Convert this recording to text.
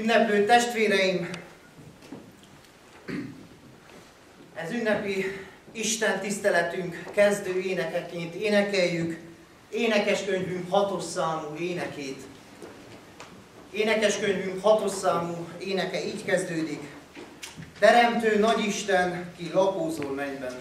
Ünneplő testvéreim, ez ünnepi Isten tiszteletünk kezdő énekeként énekeljük énekeskönyvünk hatos számú énekét. Énekeskönyvünk hatos számú éneke így kezdődik. Teremtő nagyisten, ki lakózol mennyben.